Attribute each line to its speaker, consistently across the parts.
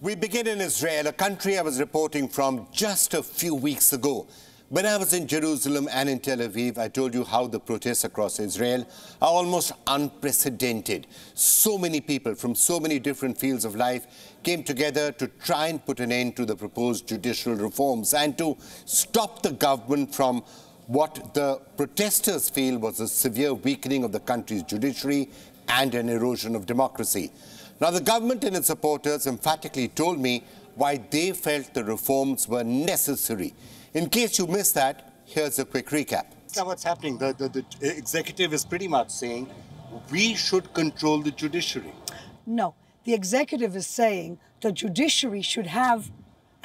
Speaker 1: We begin in Israel, a country I was reporting from just a few weeks ago. When I was in Jerusalem and in Tel Aviv, I told you how the protests across Israel are almost unprecedented. So many people from so many different fields of life came together to try and put an end to the proposed judicial reforms and to stop the government from what the protesters feel was a severe weakening of the country's judiciary and an erosion of democracy. Now, the government and its supporters emphatically told me why they felt the reforms were necessary. In case you missed that, here's a quick recap.
Speaker 2: Now, what's happening? The, the, the executive is pretty much saying we should control the judiciary.
Speaker 3: No, the executive is saying the judiciary should have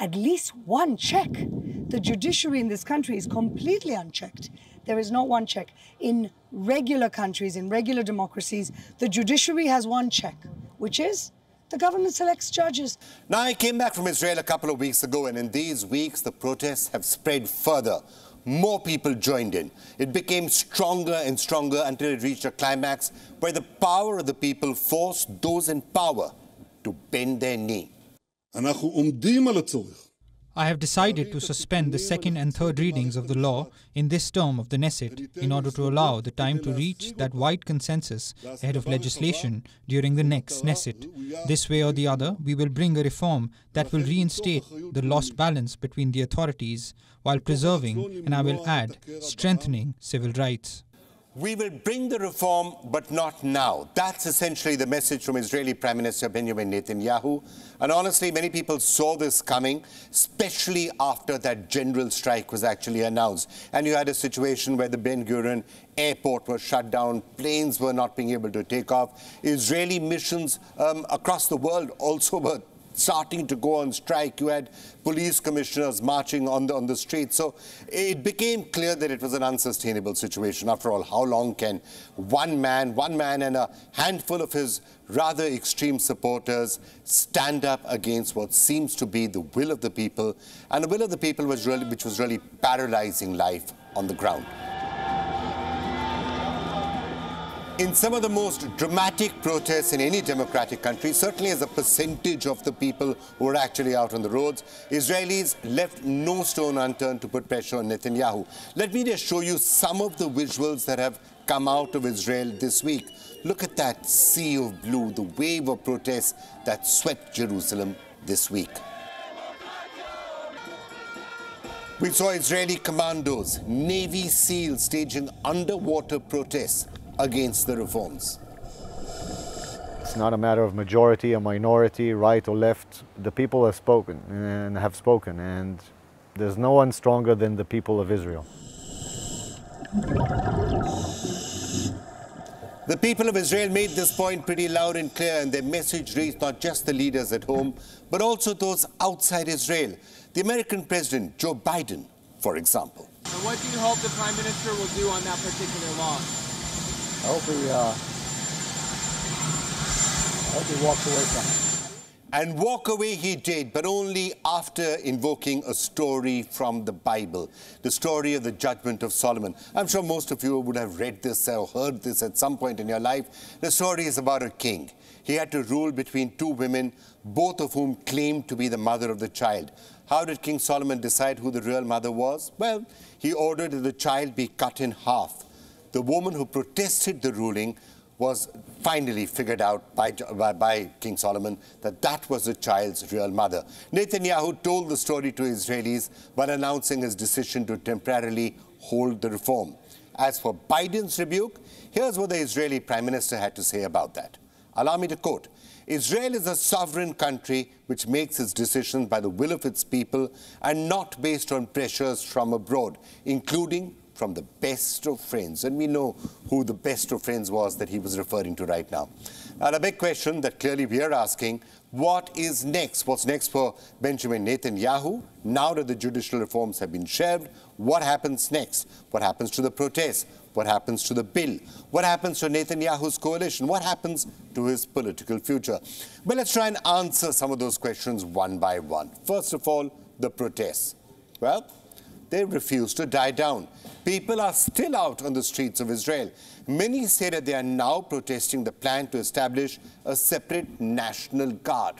Speaker 3: at least one check. The judiciary in this country is completely unchecked. There is not one check. In regular countries, in regular democracies, the judiciary has one check which is the government selects judges.
Speaker 1: Now, I came back from Israel a couple of weeks ago, and in these weeks, the protests have spread further. More people joined in. It became stronger and stronger until it reached a climax where the power of the people forced those in power to bend their knee.
Speaker 4: I have decided to suspend the second and third readings of the law in this term of the Knesset in order to allow the time to reach that wide consensus ahead of legislation during the next Knesset. This way or the other, we will bring a reform that will reinstate the lost balance between the authorities while preserving, and I will add, strengthening civil rights.
Speaker 1: We will bring the reform, but not now. That's essentially the message from Israeli Prime Minister Benjamin Netanyahu. And honestly, many people saw this coming, especially after that general strike was actually announced. And you had a situation where the Ben Gurion airport was shut down, planes were not being able to take off. Israeli missions um, across the world also were starting to go on strike. You had police commissioners marching on the, on the streets. So it became clear that it was an unsustainable situation. After all, how long can one man, one man and a handful of his rather extreme supporters stand up against what seems to be the will of the people and the will of the people was really, which was really paralyzing life on the ground. In some of the most dramatic protests in any democratic country, certainly as a percentage of the people who are actually out on the roads, Israelis left no stone unturned to put pressure on Netanyahu. Let me just show you some of the visuals that have come out of Israel this week. Look at that sea of blue, the wave of protests that swept Jerusalem this week. We saw Israeli commandos, Navy SEALs staging underwater protests against the reforms?
Speaker 5: It's not a matter of majority or minority, right or left. The people have spoken and have spoken, and there's no one stronger than the people of Israel.
Speaker 1: The people of Israel made this point pretty loud and clear, and their message reached not just the leaders at home, but also those outside Israel. The American President, Joe Biden, for example.
Speaker 6: And what do you hope the Prime Minister will do on that particular law?
Speaker 7: I hope he, uh, I hope he walks away from it.
Speaker 1: And walk away he did, but only after invoking a story from the Bible, the story of the judgment of Solomon. I'm sure most of you would have read this or heard this at some point in your life. The story is about a king. He had to rule between two women, both of whom claimed to be the mother of the child. How did King Solomon decide who the real mother was? Well, he ordered that the child be cut in half the woman who protested the ruling was finally figured out by, by, by, King Solomon that that was the child's real mother. Netanyahu told the story to Israelis while announcing his decision to temporarily hold the reform. As for Biden's rebuke, here's what the Israeli prime minister had to say about that. Allow me to quote, Israel is a sovereign country which makes its decisions by the will of its people and not based on pressures from abroad, including from the best of friends. And we know who the best of friends was that he was referring to right now. And a big question that clearly we are asking, what is next? What's next for Benjamin Netanyahu? Now that the judicial reforms have been shelved, what happens next? What happens to the protests? What happens to the bill? What happens to Netanyahu's coalition? What happens to his political future? Well, let's try and answer some of those questions one by one. First of all, the protests. Well, they refuse to die down. People are still out on the streets of Israel. Many say that they are now protesting the plan to establish a separate national guard.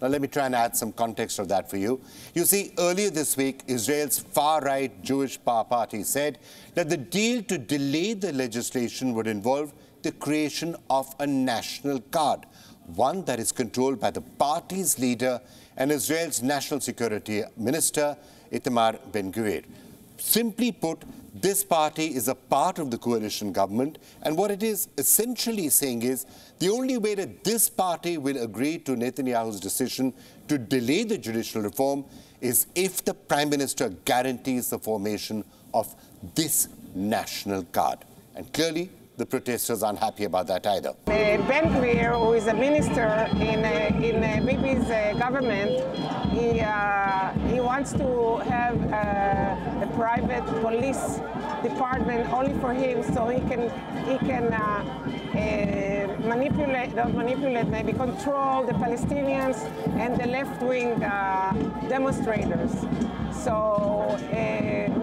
Speaker 1: Now, let me try and add some context of that for you. You see, earlier this week, Israel's far right Jewish Party said that the deal to delay the legislation would involve the creation of a national guard, one that is controlled by the party's leader and Israel's national security minister, Itamar Ben Gvir. Simply put, this party is a part of the coalition government, and what it is essentially saying is the only way that this party will agree to Netanyahu's decision to delay the judicial reform is if the Prime Minister guarantees the formation of this National Guard. And clearly, the protesters aren't happy about that either.
Speaker 8: Uh, ben Gvir, who is a minister in, uh, in uh, Bibi's uh, government, he, uh, he wants to have uh, a private police department only for him so he can, he can manipulate, not manipulate, maybe control the Palestinians and the left-wing demonstrators. So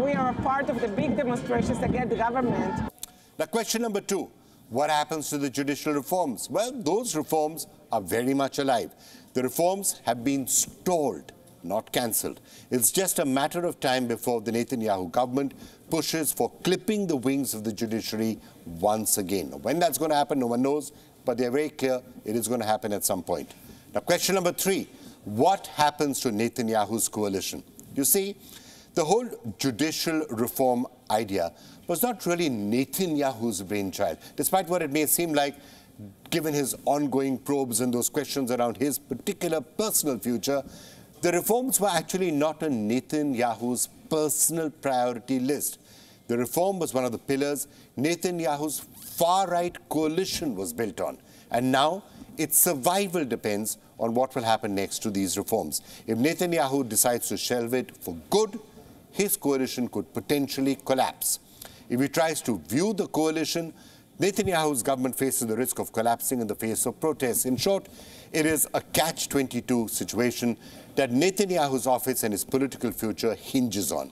Speaker 8: we are a part of the big demonstrations against the government.
Speaker 1: Now, question number two what happens to the judicial reforms? Well, those reforms are very much alive. The reforms have been stalled, not cancelled. It's just a matter of time before the Netanyahu government pushes for clipping the wings of the judiciary once again. When that's going to happen, no one knows, but they're very clear it is going to happen at some point. Now, question number three what happens to Netanyahu's coalition? You see, the whole judicial reform idea was not really Netanyahu's brainchild, despite what it may seem like, given his ongoing probes and those questions around his particular personal future. The reforms were actually not on Netanyahu's personal priority list. The reform was one of the pillars Netanyahu's far right coalition was built on. And now its survival depends on what will happen next to these reforms. If Netanyahu decides to shelve it for good, his coalition could potentially collapse. If he tries to view the coalition, Netanyahu's government faces the risk of collapsing in the face of protests. In short, it is a catch-22 situation that Netanyahu's office and his political future hinges on.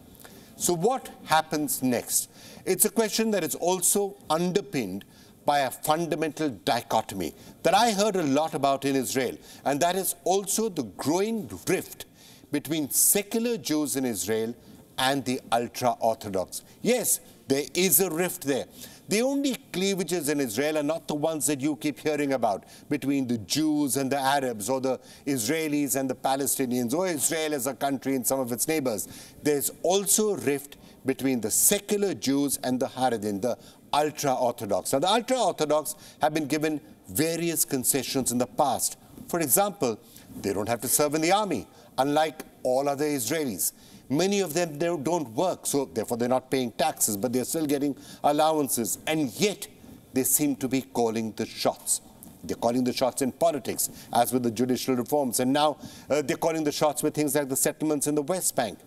Speaker 1: So what happens next? It's a question that is also underpinned by a fundamental dichotomy that I heard a lot about in Israel, and that is also the growing rift between secular Jews in Israel and the ultra-Orthodox. Yes, there is a rift there. The only cleavages in Israel are not the ones that you keep hearing about between the Jews and the Arabs or the Israelis and the Palestinians or Israel as a country and some of its neighbors. There's also a rift between the secular Jews and the Haredim, the ultra-Orthodox. Now, the ultra-Orthodox have been given various concessions in the past. For example, they don't have to serve in the army, unlike all other Israelis. Many of them they don't work, so therefore they're not paying taxes, but they're still getting allowances. And yet they seem to be calling the shots. They're calling the shots in politics, as with the judicial reforms. And now uh, they're calling the shots with things like the settlements in the West Bank.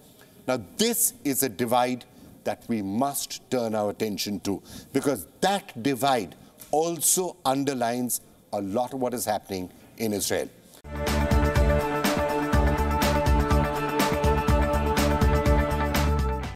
Speaker 1: Now, this is a divide that we must turn our attention to because that divide also underlines a lot of what is happening in Israel.